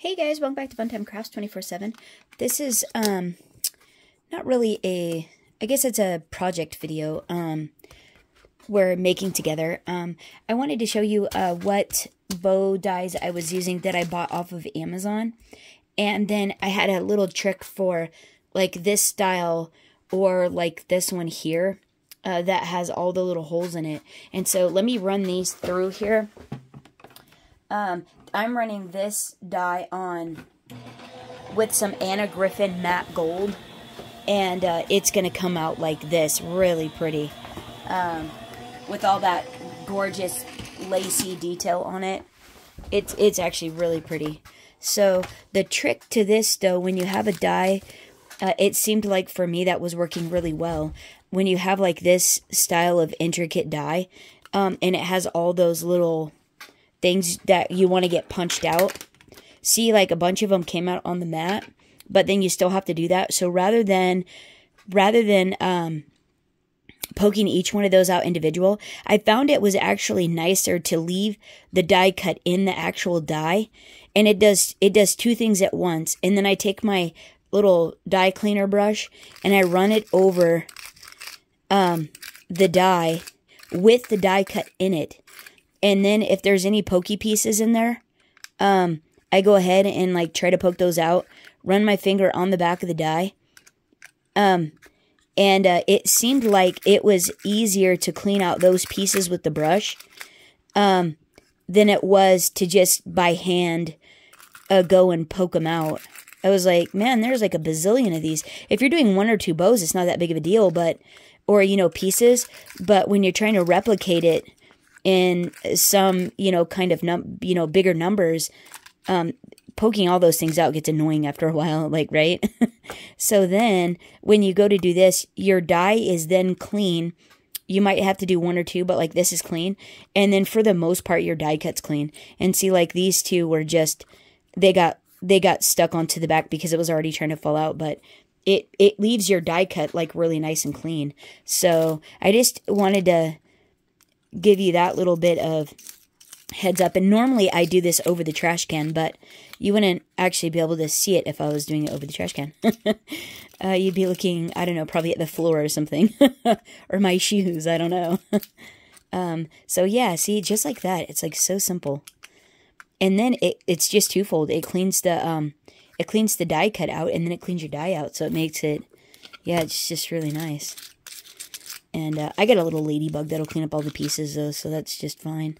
Hey guys, welcome back to Funtime Crafts 24-7. This is, um, not really a, I guess it's a project video, um, we're making together. Um, I wanted to show you, uh, what bow dies I was using that I bought off of Amazon. And then I had a little trick for, like, this style or, like, this one here, uh, that has all the little holes in it. And so let me run these through here. Um, I'm running this die on with some Anna Griffin matte gold. And uh, it's going to come out like this. Really pretty. Um, with all that gorgeous lacy detail on it. It's, it's actually really pretty. So the trick to this, though, when you have a die, uh, it seemed like for me that was working really well. When you have like this style of intricate die, um, and it has all those little things that you want to get punched out. See, like a bunch of them came out on the mat, but then you still have to do that. So rather than, rather than, um, poking each one of those out individual, I found it was actually nicer to leave the die cut in the actual die. And it does, it does two things at once. And then I take my little die cleaner brush and I run it over, um, the die with the die cut in it. And then if there's any pokey pieces in there, um, I go ahead and like try to poke those out, run my finger on the back of the die. Um, and uh, it seemed like it was easier to clean out those pieces with the brush um, than it was to just by hand uh, go and poke them out. I was like, man, there's like a bazillion of these. If you're doing one or two bows, it's not that big of a deal, but, or, you know, pieces. But when you're trying to replicate it, in some, you know, kind of num, you know, bigger numbers, um, poking all those things out gets annoying after a while, like, right? so then when you go to do this, your die is then clean. You might have to do one or two, but like this is clean. And then for the most part, your die cut's clean. And see, like these two were just, they got, they got stuck onto the back because it was already trying to fall out, but it, it leaves your die cut like really nice and clean. So I just wanted to, give you that little bit of heads up. And normally I do this over the trash can, but you wouldn't actually be able to see it if I was doing it over the trash can. uh, you'd be looking, I don't know, probably at the floor or something. or my shoes, I don't know. um, so yeah, see, just like that. It's like so simple. And then it, it's just twofold. It cleans the um, it cleans the die cut out, and then it cleans your die out. So it makes it, yeah, it's just really nice. And uh, I got a little ladybug that'll clean up all the pieces, though, so that's just fine.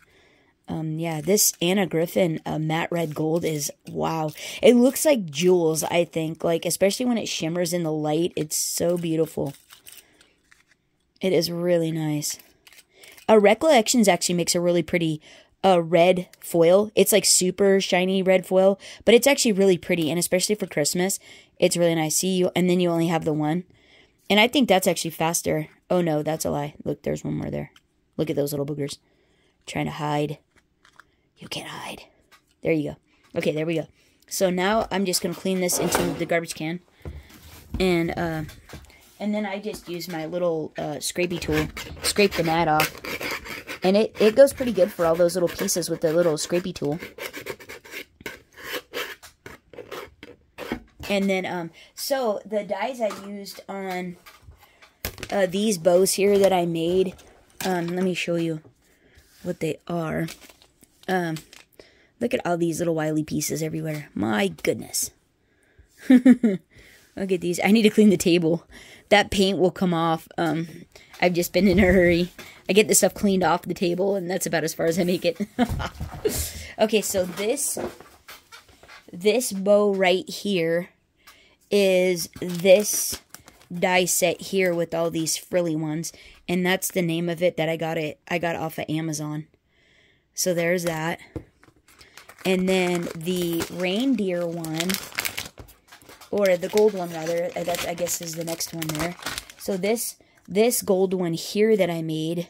Um, yeah, this Anna Griffin uh, matte red gold is, wow. It looks like jewels, I think. Like, especially when it shimmers in the light. It's so beautiful. It is really nice. Uh, Recollections actually makes a really pretty uh, red foil. It's like super shiny red foil, but it's actually really pretty. And especially for Christmas, it's really nice. See, you, and then you only have the one. And I think that's actually faster. Oh no, that's a lie. Look, there's one more there. Look at those little boogers. Trying to hide. You can't hide. There you go. Okay, there we go. So now I'm just going to clean this into the garbage can. And, uh, and then I just use my little, uh, scrapey tool. Scrape the mat off. And it, it goes pretty good for all those little pieces with the little scrapey tool. And then, um, so the dies I used on uh, these bows here that I made, um, let me show you what they are. Um, look at all these little wily pieces everywhere. My goodness. look at these. I need to clean the table. That paint will come off. Um, I've just been in a hurry. I get this stuff cleaned off the table, and that's about as far as I make it. okay, so this this bow right here is this die set here with all these frilly ones. And that's the name of it that I got it. I got off of Amazon. So there's that. And then the reindeer one, or the gold one rather, that I guess is the next one there. So this this gold one here that I made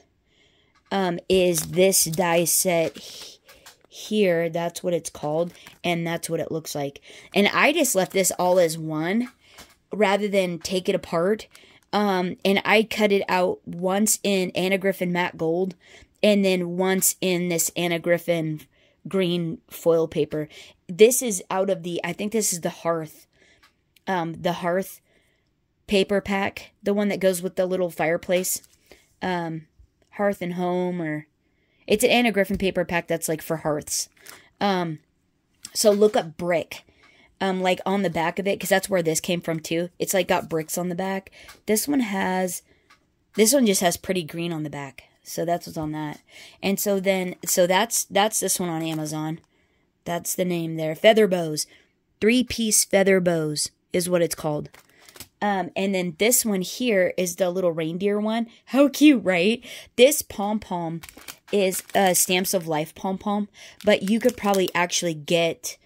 um, is this die set here. That's what it's called. And that's what it looks like. And I just left this all as one rather than take it apart. Um, and I cut it out once in Anna Griffin matte gold and then once in this Anna Griffin green foil paper. This is out of the, I think this is the Hearth, um, the Hearth paper pack, the one that goes with the little fireplace, um, Hearth and Home, or it's an Anna Griffin paper pack that's like for hearths. Um, so look up brick, um, like on the back of it, because that's where this came from too. It's like got bricks on the back. This one has, this one just has pretty green on the back. So that's what's on that. And so then, so that's, that's this one on Amazon. That's the name there. Feather bows. Three piece feather bows is what it's called. Um, and then this one here is the little reindeer one. How cute, right? This pom pom is a Stamps of Life pom pom, but you could probably actually get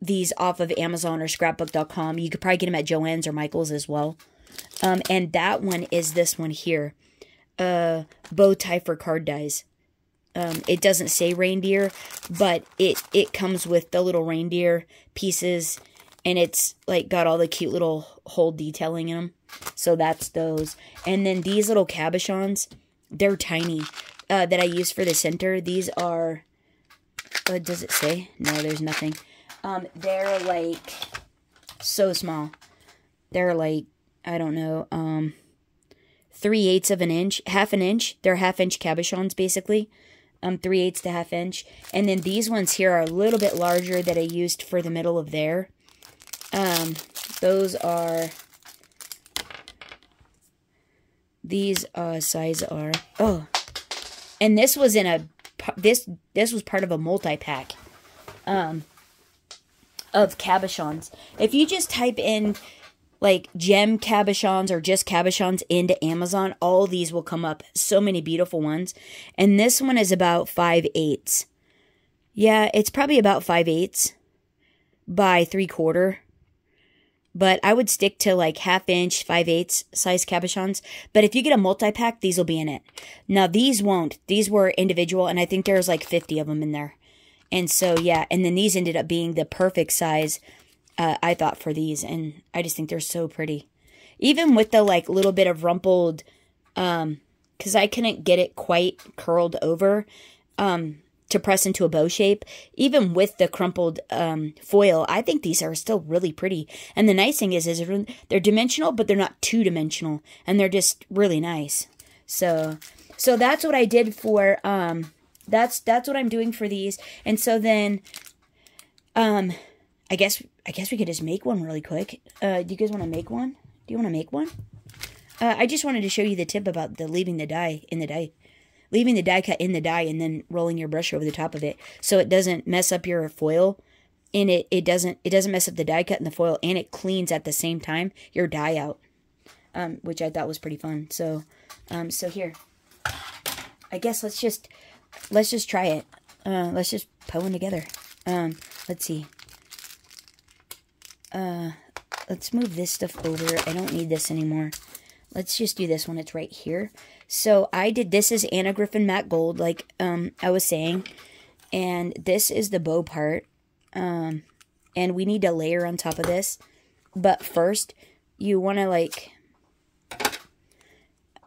these off of Amazon or scrapbook.com. You could probably get them at Joann's or Michael's as well. Um, and that one is this one here uh, bow tie for card dies. Um, it doesn't say reindeer, but it it comes with the little reindeer pieces, and it's like got all the cute little hole detailing in them. So that's those. And then these little cabochons, they're tiny. Uh, that I use for the center. These are. Uh, does it say? No, there's nothing. Um, they're like so small. They're like I don't know. Um, three eighths of an inch, half an inch. They're half inch cabochons basically. Um, three eighths to half inch. And then these ones here are a little bit larger that I used for the middle of there. Um, those are these uh size are oh and this was in a this this was part of a multi-pack um of cabochons if you just type in like gem cabochons or just cabochons into Amazon, all these will come up. So many beautiful ones. And this one is about 5 eighths. Yeah, it's probably about 5 eighths by 3 quarter. But I would stick to like half inch, 5 eighths size cabochons. But if you get a multi-pack, these will be in it. Now these won't. These were individual and I think there's like 50 of them in there. And so, yeah, and then these ended up being the perfect size uh, I thought for these, and I just think they're so pretty. Even with the like little bit of rumpled, um, because I couldn't get it quite curled over, um, to press into a bow shape. Even with the crumpled um, foil, I think these are still really pretty. And the nice thing is, is they're dimensional, but they're not two dimensional, and they're just really nice. So, so that's what I did for um, that's that's what I'm doing for these. And so then, um, I guess I guess we could just make one really quick. Uh, do you guys want to make one? Do you want to make one? Uh, I just wanted to show you the tip about the leaving the die in the die. Leaving the die cut in the die and then rolling your brush over the top of it so it doesn't mess up your foil and it, it doesn't it doesn't mess up the die cut and the foil and it cleans at the same time your die out. Um, which I thought was pretty fun. So um, so here. I guess let's just let's just try it. Uh, let's just put one together. Um, let's see. Uh, let's move this stuff over. I don't need this anymore. Let's just do this one. It's right here. So I did this is Anna Griffin matte gold, like um I was saying, and this is the bow part. Um, and we need to layer on top of this. But first, you want to like.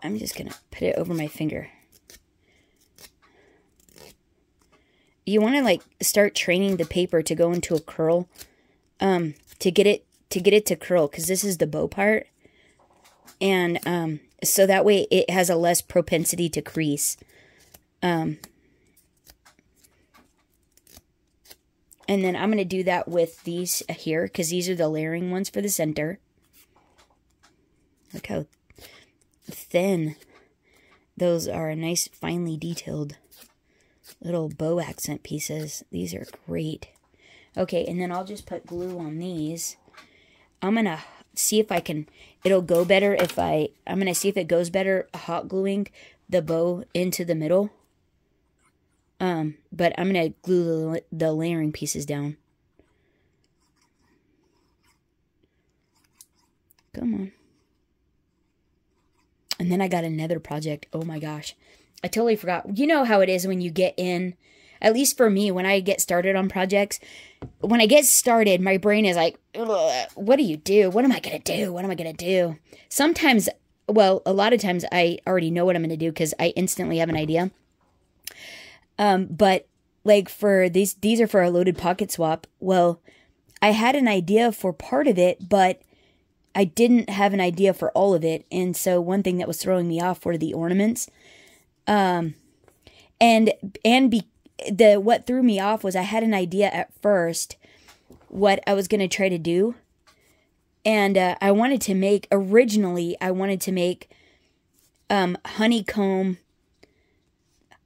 I'm just gonna put it over my finger. You want to like start training the paper to go into a curl. Um, to get it to get it to curl because this is the bow part. And um, so that way it has a less propensity to crease. Um, and then I'm going to do that with these here because these are the layering ones for the center. Look how thin those are a nice finely detailed little bow accent pieces these are great Okay, and then I'll just put glue on these. I'm going to see if I can, it'll go better if I, I'm going to see if it goes better hot gluing the bow into the middle. Um, but I'm going to glue the, the layering pieces down. Come on. And then I got another project. Oh my gosh. I totally forgot. You know how it is when you get in at least for me, when I get started on projects, when I get started, my brain is like, what do you do? What am I going to do? What am I going to do? Sometimes, well, a lot of times I already know what I'm going to do because I instantly have an idea. Um, but like for these these are for a loaded pocket swap. Well, I had an idea for part of it, but I didn't have an idea for all of it. And so one thing that was throwing me off were the ornaments. Um and and be the what threw me off was I had an idea at first what I was going to try to do. And uh, I wanted to make originally I wanted to make um honeycomb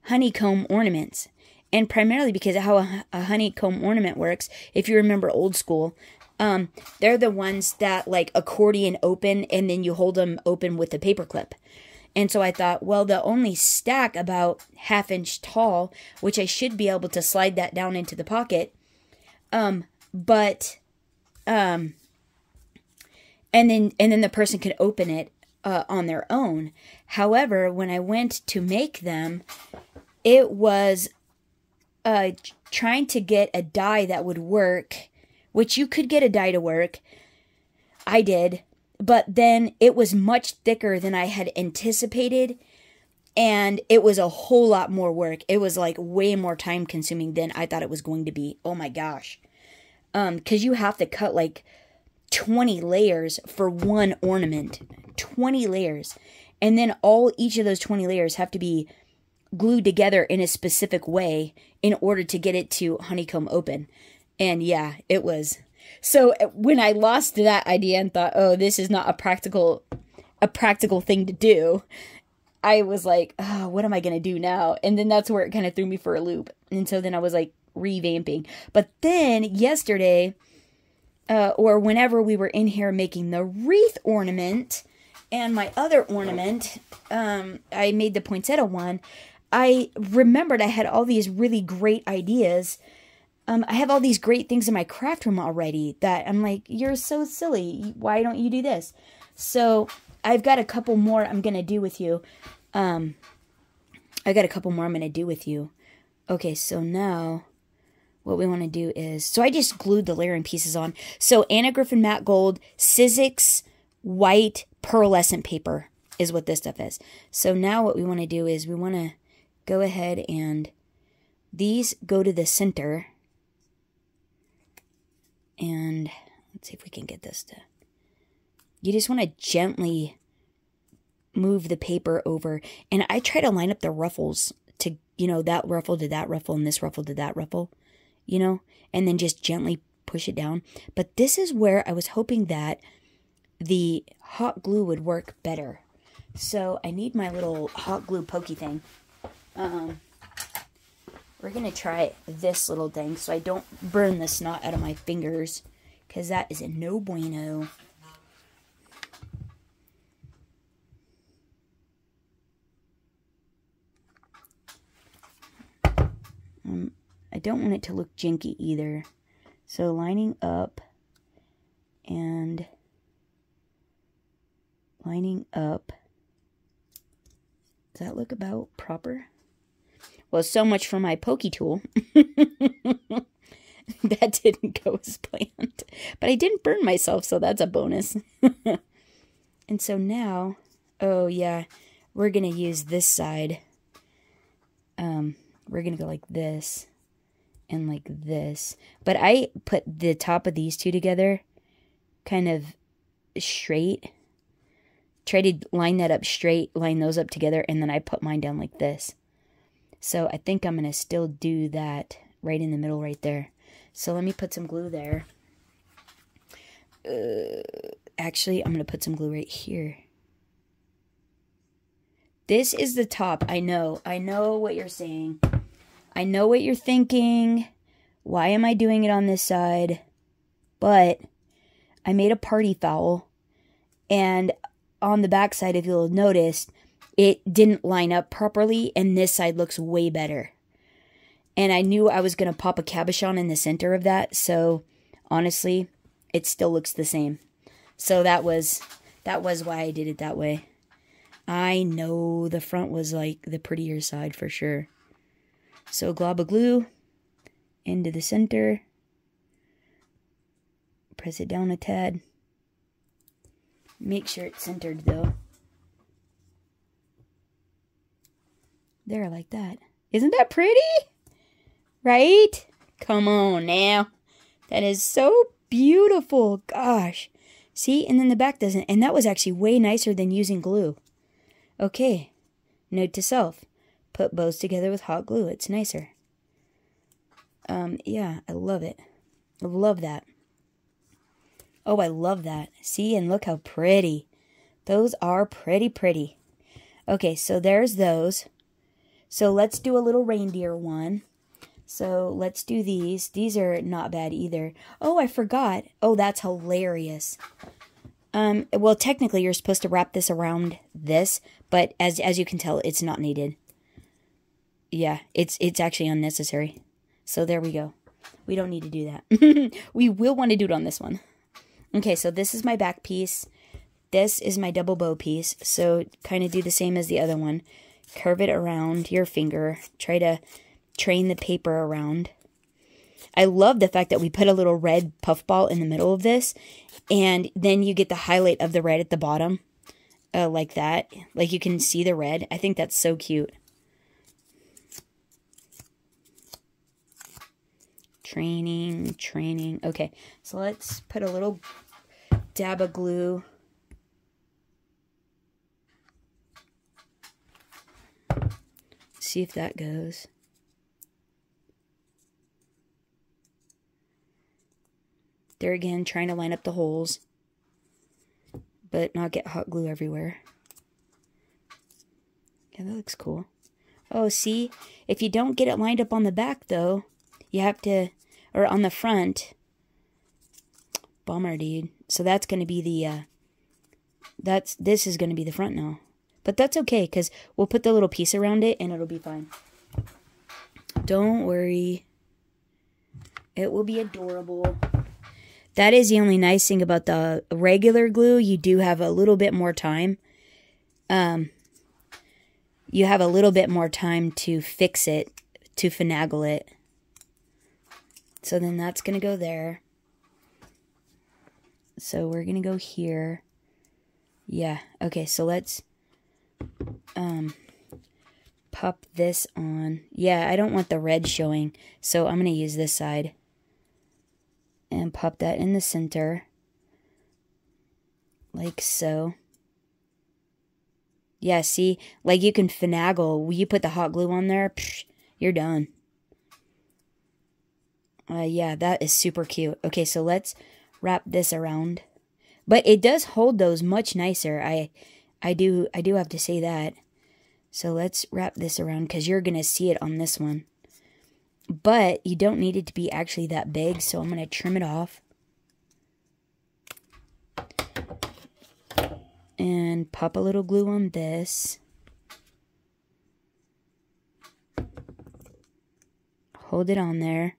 honeycomb ornaments and primarily because of how a, a honeycomb ornament works. If you remember old school, um, they're the ones that like accordion open and then you hold them open with a paper clip. And so I thought, well, the only stack about half inch tall, which I should be able to slide that down into the pocket. Um, but, um, and then, and then the person can open it, uh, on their own. However, when I went to make them, it was uh, trying to get a die that would work, which you could get a die to work. I did, but then it was much thicker than I had anticipated. And it was a whole lot more work. It was like way more time consuming than I thought it was going to be. Oh my gosh. Um, cause you have to cut like 20 layers for one ornament. 20 layers. And then all each of those 20 layers have to be glued together in a specific way in order to get it to honeycomb open. And yeah, it was. So uh, when I lost that idea and thought, "Oh, this is not a practical a practical thing to do." I was like, "Oh, what am I going to do now?" And then that's where it kind of threw me for a loop. And so then I was like revamping. But then yesterday uh, or whenever we were in here making the wreath ornament and my other ornament, um, I made the poinsettia one. I remembered I had all these really great ideas. Um, I have all these great things in my craft room already that I'm like, you're so silly. Why don't you do this? So I've got a couple more I'm gonna do with you. Um, I got a couple more I'm gonna do with you. Okay, so now what we want to do is so I just glued the layering pieces on. So Anna Griffin matte gold, Sizzix white pearlescent paper is what this stuff is. So now what we want to do is we want to go ahead and these go to the center. And let's see if we can get this to. You just want to gently move the paper over. And I try to line up the ruffles to, you know, that ruffle to that ruffle and this ruffle to that ruffle, you know, and then just gently push it down. But this is where I was hoping that the hot glue would work better. So I need my little hot glue pokey thing. Um, we're going to try this little thing so I don't burn the snot out of my fingers. Because that is a no bueno. Um, I don't want it to look jinky either. So lining up and lining up. Does that look about proper? Well, so much for my pokey tool. that didn't go as planned. But I didn't burn myself, so that's a bonus. and so now, oh yeah, we're going to use this side. Um, we're going to go like this and like this. But I put the top of these two together kind of straight. Try to line that up straight, line those up together, and then I put mine down like this. So I think I'm going to still do that right in the middle right there. So let me put some glue there. Uh, actually, I'm going to put some glue right here. This is the top. I know. I know what you're saying. I know what you're thinking. Why am I doing it on this side? But I made a party foul. And on the back side, if you'll have noticed, it didn't line up properly, and this side looks way better. And I knew I was going to pop a cabochon in the center of that, so honestly, it still looks the same. So that was that was why I did it that way. I know the front was like the prettier side for sure. So glob of glue into the center. Press it down a tad. Make sure it's centered though. There, like that. Isn't that pretty? Right? Come on now. That is so beautiful. Gosh. See? And then the back doesn't. And that was actually way nicer than using glue. Okay. Note to self. Put bows together with hot glue. It's nicer. Um, yeah, I love it. I love that. Oh, I love that. See, and look how pretty. Those are pretty, pretty. Okay, so there's those. So let's do a little reindeer one. So let's do these. These are not bad either. Oh, I forgot. Oh, that's hilarious. Um, well, technically, you're supposed to wrap this around this, but as as you can tell, it's not needed. Yeah, it's it's actually unnecessary. So there we go. We don't need to do that. we will want to do it on this one. Okay, so this is my back piece. This is my double bow piece. So kind of do the same as the other one. Curve it around your finger. Try to train the paper around. I love the fact that we put a little red puffball in the middle of this. And then you get the highlight of the red at the bottom. Uh, like that. Like you can see the red. I think that's so cute. Training, training. Okay, so let's put a little dab of glue. See if that goes. There again, trying to line up the holes, but not get hot glue everywhere. Yeah, that looks cool. Oh, see? If you don't get it lined up on the back, though, you have to, or on the front. Bummer, dude. So that's going to be the, uh, that's, this is going to be the front now. But that's okay, because we'll put the little piece around it, and it'll be fine. Don't worry. It will be adorable. That is the only nice thing about the regular glue. You do have a little bit more time. Um, you have a little bit more time to fix it, to finagle it. So then that's going to go there. So we're going to go here. Yeah. Okay, so let's um pop this on. Yeah, I don't want the red showing, so I'm going to use this side. And pop that in the center. Like so. Yeah, see? Like you can finagle. You put the hot glue on there, psh, you're done. Uh, yeah, that is super cute. Okay, so let's wrap this around. But it does hold those much nicer. I I do I do have to say that. So let's wrap this around cuz you're going to see it on this one. But you don't need it to be actually that big, so I'm going to trim it off. And pop a little glue on this. Hold it on there.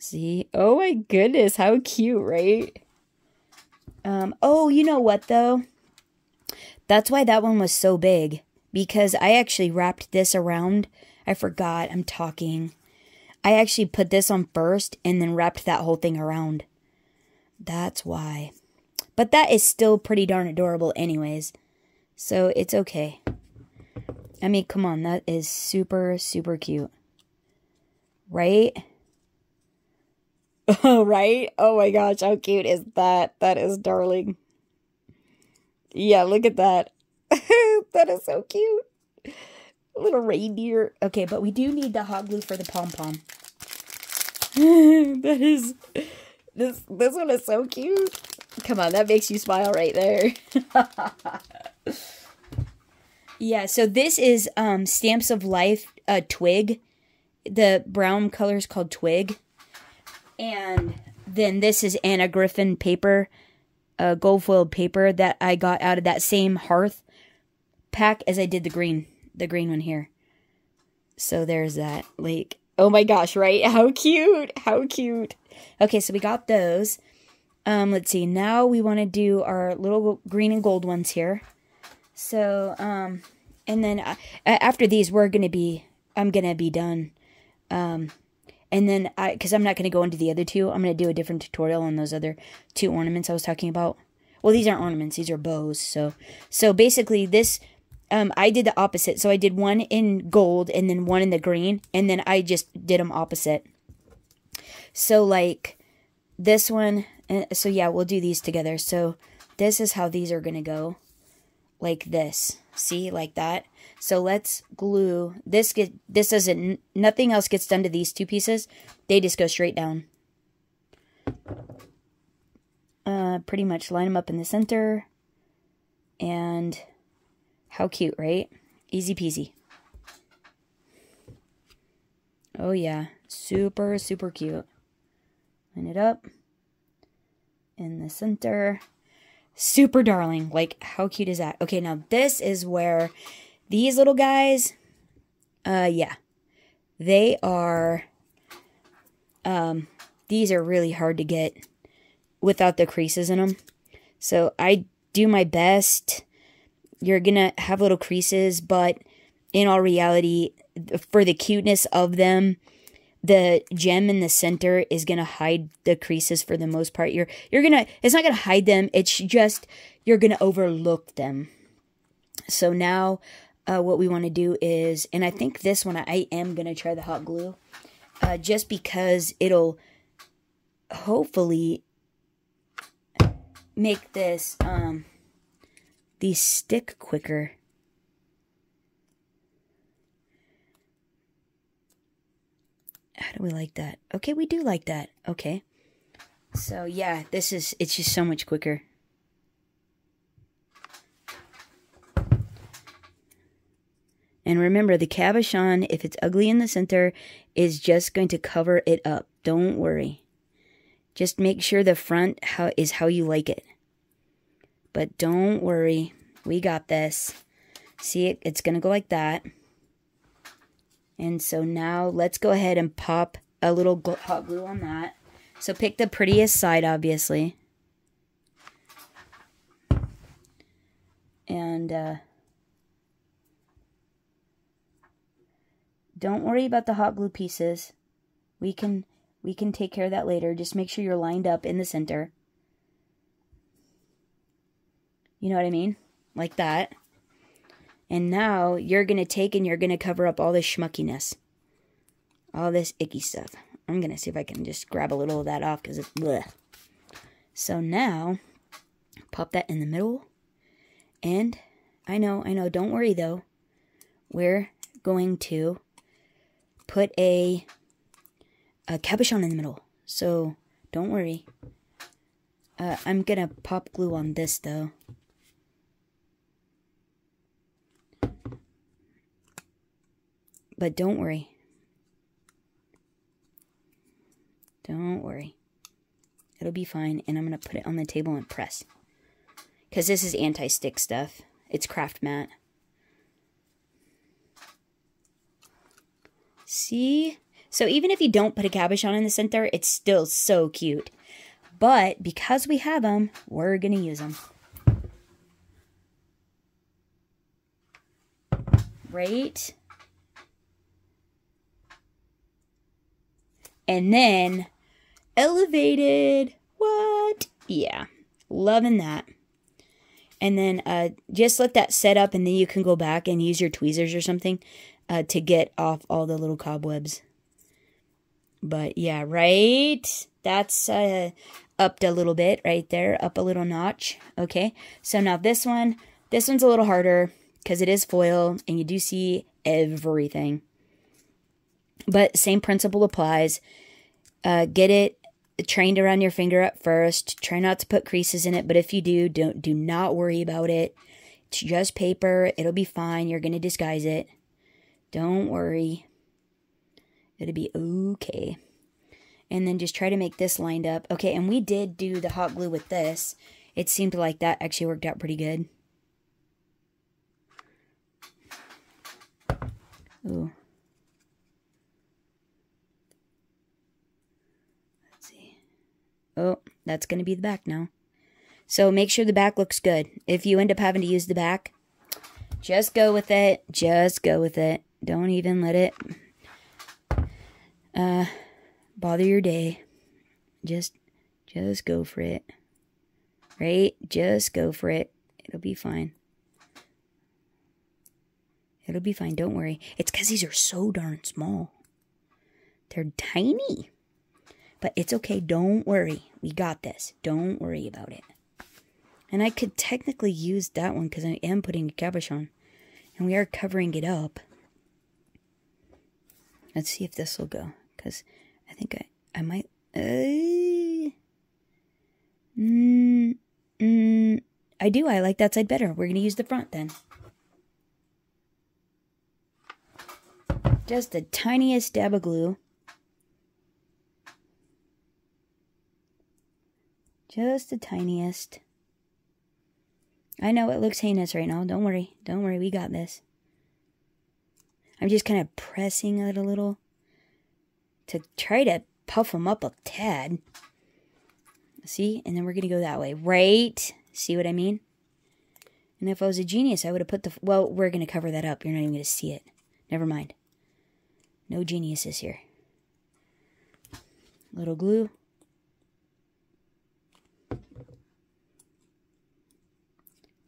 See? Oh my goodness, how cute, right? Um, oh, you know what though? That's why that one was so big. Because I actually wrapped this around. I forgot, I'm talking. I actually put this on first and then wrapped that whole thing around. That's why. But that is still pretty darn adorable anyways. So it's okay. I mean, come on, that is super, super cute. Right? Oh, right? Oh my gosh, how cute is that? That is darling. Yeah, look at that. that is so cute. little reindeer. Okay, but we do need the hot glue for the pom-pom. that is... This, this one is so cute. Come on, that makes you smile right there. yeah, so this is um, Stamps of Life uh, Twig. The brown color is called Twig. And then this is Anna Griffin paper, uh, gold foiled paper that I got out of that same hearth pack as I did the green, the green one here. So there's that. Like, oh my gosh, right? How cute! How cute! Okay, so we got those. Um, let's see. Now we want to do our little green and gold ones here. So, um, and then uh, after these, we're gonna be. I'm gonna be done. Um, and then I, because I'm not going to go into the other two, I'm going to do a different tutorial on those other two ornaments I was talking about. Well, these aren't ornaments; these are bows. So, so basically, this um, I did the opposite. So I did one in gold and then one in the green, and then I just did them opposite. So like this one, uh, so yeah, we'll do these together. So this is how these are going to go. Like this. See, like that. So let's glue this. Get this doesn't. Nothing else gets done to these two pieces. They just go straight down. Uh, pretty much line them up in the center. And how cute, right? Easy peasy. Oh yeah, super super cute. Line it up in the center. Super darling. Like, how cute is that? Okay, now this is where these little guys, uh, yeah, they are, um, these are really hard to get without the creases in them. So I do my best. You're gonna have little creases, but in all reality, for the cuteness of them, the gem in the center is gonna hide the creases for the most part. You're you're gonna it's not gonna hide them. It's just you're gonna overlook them. So now, uh, what we want to do is, and I think this one I am gonna try the hot glue, uh, just because it'll hopefully make this um these stick quicker. How do we like that? Okay, we do like that. Okay. So, yeah, this is, it's just so much quicker. And remember, the cabochon, if it's ugly in the center, is just going to cover it up. Don't worry. Just make sure the front how, is how you like it. But don't worry. We got this. See, it, it's going to go like that. And so now let's go ahead and pop a little hot glue on that. So pick the prettiest side, obviously. And uh, don't worry about the hot glue pieces. We can we can take care of that later. Just make sure you're lined up in the center. You know what I mean? Like that. And now you're going to take and you're going to cover up all this schmuckiness. All this icky stuff. I'm going to see if I can just grab a little of that off because it's bleh. So now, pop that in the middle. And I know, I know, don't worry though. We're going to put a, a cabochon in the middle. So don't worry. Uh, I'm going to pop glue on this though. But don't worry. Don't worry. It'll be fine. And I'm going to put it on the table and press. Because this is anti-stick stuff. It's craft mat. See? So even if you don't put a cabochon in the center, it's still so cute. But because we have them, we're going to use them. Right? And then elevated. What? Yeah, loving that. And then uh, just let that set up, and then you can go back and use your tweezers or something uh, to get off all the little cobwebs. But yeah, right? That's uh, upped a little bit right there, up a little notch. Okay, so now this one, this one's a little harder because it is foil, and you do see everything. But same principle applies. Uh, get it trained around your finger at first. Try not to put creases in it, but if you do, don't do not worry about it. It's just paper. It'll be fine. You're to disguise it. Don't worry. It'll be okay. And then just try to make this lined up. Okay, and we did do the hot glue with this. It seemed like that actually worked out pretty good. Ooh. Oh, that's going to be the back now. So make sure the back looks good. If you end up having to use the back, just go with it. Just go with it. Don't even let it uh, bother your day. Just, just go for it. Right? Just go for it. It'll be fine. It'll be fine. Don't worry. It's because these are so darn small. They're tiny. But it's okay. Don't worry. We got this. Don't worry about it. And I could technically use that one because I am putting a cabochon. And we are covering it up. Let's see if this will go. Because I think I, I might... Uh, mm, mm, I do. I like that side better. We're going to use the front then. Just the tiniest dab of glue. Just the tiniest. I know it looks heinous right now. Don't worry. Don't worry. We got this. I'm just kind of pressing it a little to try to puff them up a tad. See? And then we're going to go that way. Right? See what I mean? And if I was a genius, I would have put the... Well, we're going to cover that up. You're not even going to see it. Never mind. No geniuses here. Little glue.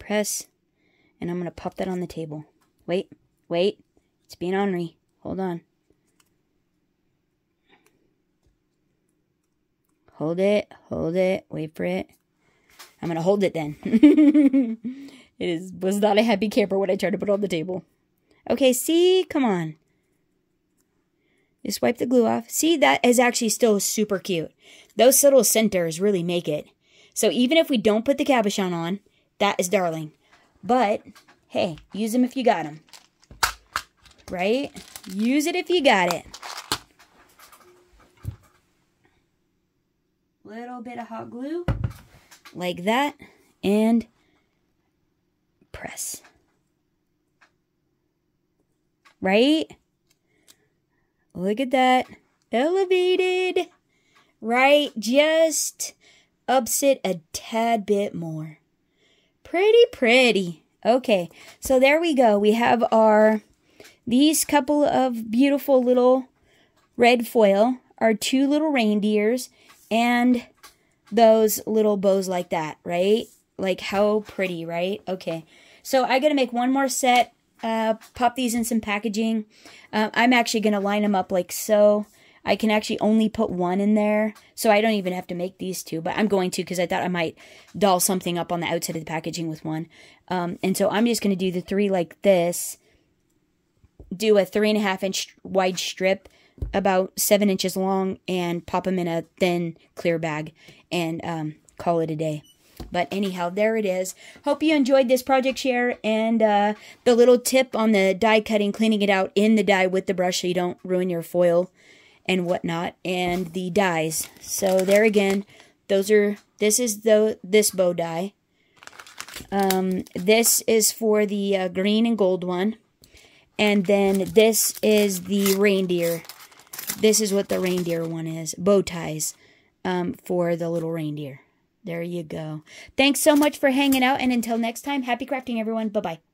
Press. And I'm going to pop that on the table. Wait. Wait. It's being ornery. Hold on. Hold it. Hold it. Wait for it. I'm going to hold it then. it is, was not a happy camper when I tried to put on the table. Okay, see? Come on. Just wipe the glue off. See, that is actually still super cute. Those little centers really make it. So even if we don't put the cabochon on, that is darling. But, hey, use them if you got them. Right? Use it if you got it. Little bit of hot glue. Like that. And press. Right? Look at that. Elevated. Right? Just ups it a tad bit more. Pretty, pretty. Okay, so there we go. We have our, these couple of beautiful little red foil, our two little reindeers, and those little bows like that, right? Like how pretty, right? Okay, so I gotta make one more set uh, pop these in some packaging. Uh, I'm actually to line them up like so. I can actually only put one in there, so I don't even have to make these two, but I'm going to because I thought I might doll something up on the outside of the packaging with one. Um, and so I'm just going to do the three like this, do a three and a half inch wide strip, about seven inches long, and pop them in a thin clear bag and um, call it a day. But anyhow, there it is. Hope you enjoyed this project share and uh, the little tip on the die cutting, cleaning it out in the die with the brush so you don't ruin your foil and whatnot, and the dies. So there again, those are, this is the this bow die. Um, this is for the uh, green and gold one. And then this is the reindeer. This is what the reindeer one is. Bow ties um, for the little reindeer. There you go. Thanks so much for hanging out. And until next time, happy crafting, everyone. Bye bye.